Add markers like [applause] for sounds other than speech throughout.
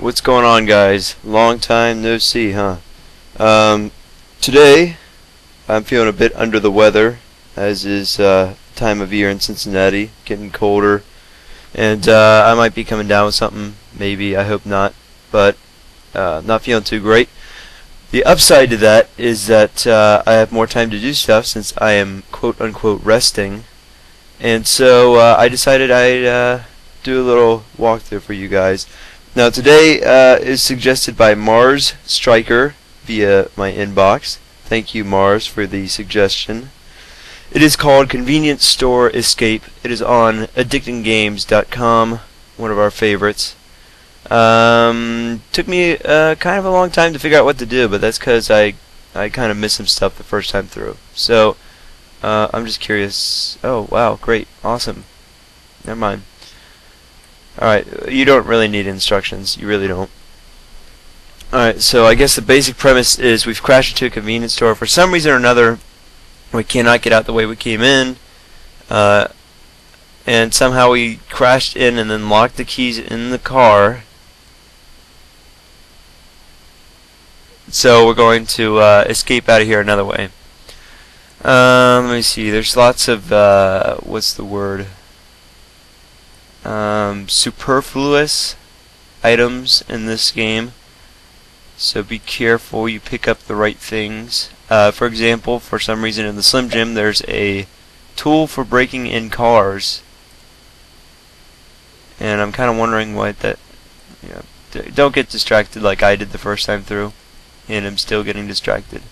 What's going on, guys? Long time no see, huh? Um, today, I'm feeling a bit under the weather, as is uh, time of year in Cincinnati, getting colder, and uh, I might be coming down with something. Maybe, I hope not, but uh, not feeling too great. The upside to that is that uh, I have more time to do stuff since I am quote unquote resting, and so uh, I decided I'd uh, do a little walkthrough for you guys. Now today uh, is suggested by Mars Striker via my inbox. Thank you Mars for the suggestion. It is called Convenience Store Escape. It is on addictinggames.com, one of our favorites. Um, took me uh, kind of a long time to figure out what to do, but that's because I I kind of missed some stuff the first time through. So uh, I'm just curious. Oh wow, great, awesome. Never mind. Alright, you don't really need instructions. You really don't. Alright, so I guess the basic premise is we've crashed into a convenience store. For some reason or another, we cannot get out the way we came in. Uh, and somehow we crashed in and then locked the keys in the car. So we're going to uh, escape out of here another way. Um, let me see. There's lots of, uh, what's the word? Um, superfluous items in this game. So be careful you pick up the right things. Uh, for example, for some reason in the Slim Jim there's a tool for breaking in cars. And I'm kind of wondering why that... You know, don't get distracted like I did the first time through. And I'm still getting distracted.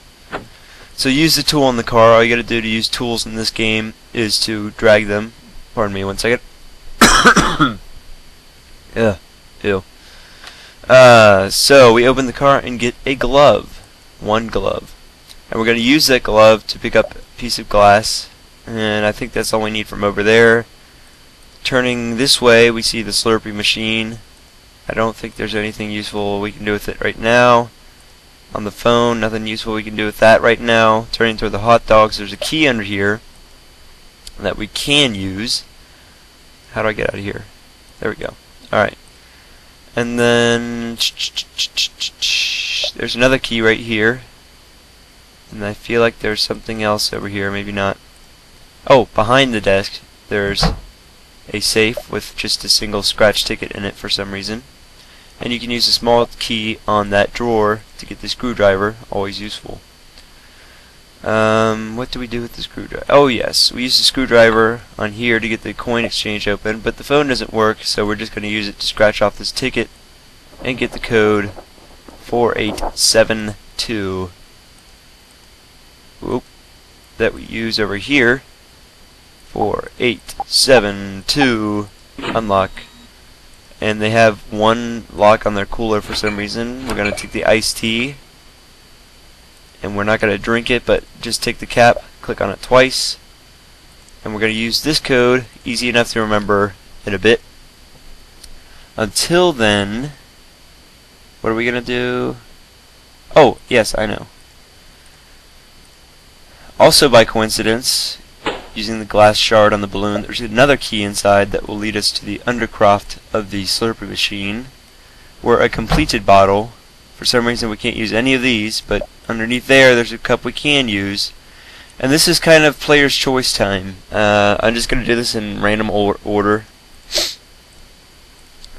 So use the tool in the car. All you gotta do to use tools in this game is to drag them. Pardon me one second. [coughs] yeah, ew. Uh, so we open the car and get a glove. One glove. And we're going to use that glove to pick up a piece of glass. And I think that's all we need from over there. Turning this way, we see the Slurpee machine. I don't think there's anything useful we can do with it right now. On the phone, nothing useful we can do with that right now. Turning toward the hot dogs, there's a key under here that we can use. How do I get out of here? There we go. Alright. And then there's another key right here. And I feel like there's something else over here, maybe not. Oh, behind the desk there's a safe with just a single scratch ticket in it for some reason. And you can use a small key on that drawer to get the screwdriver, always useful. Um, what do we do with the screwdriver? Oh yes, we use the screwdriver on here to get the coin exchange open, but the phone doesn't work, so we're just going to use it to scratch off this ticket and get the code 4872 whoop, that we use over here. 4872 unlock. And they have one lock on their cooler for some reason. We're going to take the iced tea and we're not going to drink it but just take the cap click on it twice and we're going to use this code easy enough to remember in a bit. Until then what are we going to do? Oh yes I know. Also by coincidence using the glass shard on the balloon there's another key inside that will lead us to the undercroft of the slurpee machine where a completed bottle for some reason we can't use any of these, but underneath there there's a cup we can use. And this is kind of player's choice time. Uh, I'm just going to do this in random or order.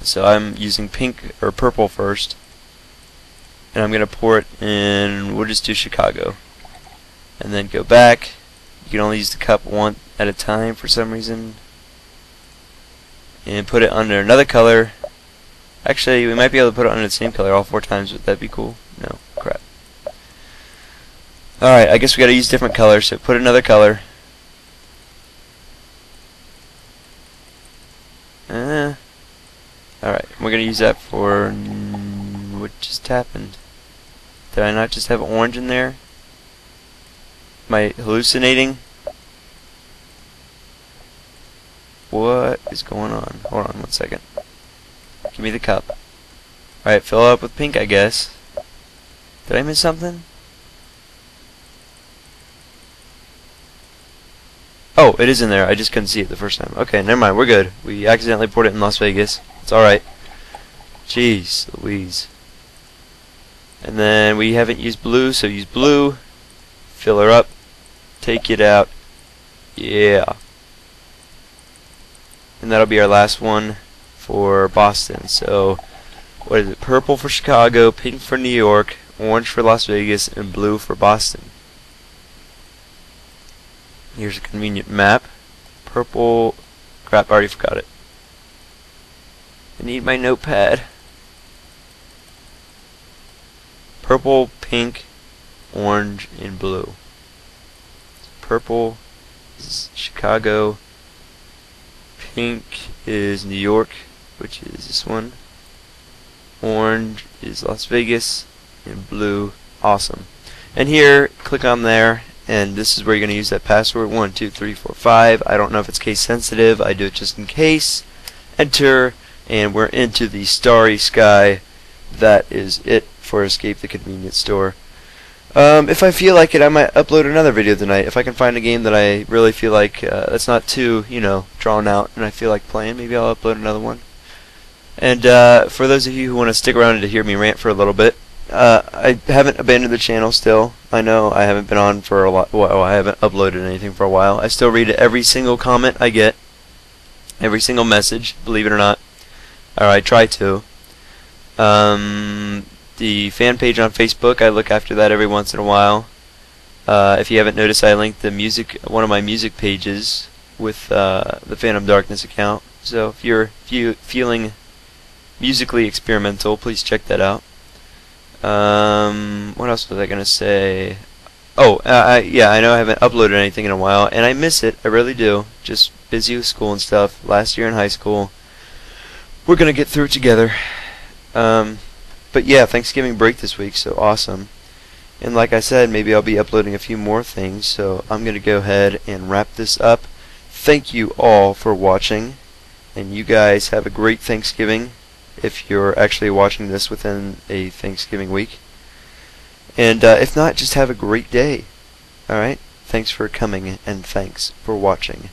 So I'm using pink or purple first. And I'm going to pour it in, we'll just do Chicago. And then go back. You can only use the cup one at a time for some reason. And put it under another color Actually, we might be able to put it under the same color all four times. Would that be cool? No. Crap. Alright, I guess we gotta use different colors, so put another color. Uh, Alright, we're gonna use that for... What just happened? Did I not just have orange in there? Am I hallucinating? What is going on? Hold on one second. Give me the cup. Alright, fill it up with pink, I guess. Did I miss something? Oh, it is in there. I just couldn't see it the first time. Okay, never mind. We're good. We accidentally poured it in Las Vegas. It's alright. Jeez Louise. And then we haven't used blue, so use blue. Fill her up. Take it out. Yeah. And that'll be our last one for Boston. So, what is it? Purple for Chicago, pink for New York, orange for Las Vegas, and blue for Boston. Here's a convenient map. Purple. Crap, I already forgot it. I need my notepad. Purple, pink, orange, and blue. Purple is Chicago. Pink is New York, which is this one. Orange is Las Vegas. And blue, awesome. And here, click on there, and this is where you're going to use that password 12345 I don't know if it's case sensitive I do it just in case enter and we're into the starry sky that is it for escape the convenience store um, if I feel like it I might upload another video tonight if I can find a game that I really feel like uh, that's not too you know drawn out and I feel like playing maybe I'll upload another one and uh, for those of you who want to stick around to hear me rant for a little bit uh, I haven't abandoned the channel still. I know I haven't been on for a lot. Well, I haven't uploaded anything for a while. I still read every single comment I get, every single message. Believe it or not, or I try to. Um, the fan page on Facebook, I look after that every once in a while. Uh, if you haven't noticed, I linked the music, one of my music pages with uh, the Phantom Darkness account. So if you're feeling musically experimental, please check that out. Um, what else was I gonna say? Oh, uh, I, yeah, I know I haven't uploaded anything in a while, and I miss it. I really do. Just busy with school and stuff. Last year in high school. We're gonna get through it together. Um, but yeah, Thanksgiving break this week, so awesome. And like I said, maybe I'll be uploading a few more things, so I'm gonna go ahead and wrap this up. Thank you all for watching, and you guys have a great Thanksgiving if you're actually watching this within a Thanksgiving week. And uh, if not, just have a great day. Alright? Thanks for coming and thanks for watching.